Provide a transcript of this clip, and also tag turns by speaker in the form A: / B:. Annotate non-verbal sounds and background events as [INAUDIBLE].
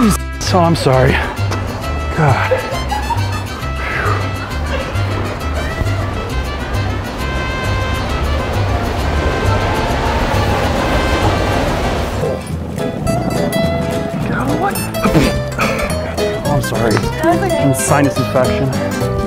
A: Jeez. So I'm sorry. God. Get out of the way. [COUGHS] Oh, I'm sorry. Some sinus infection.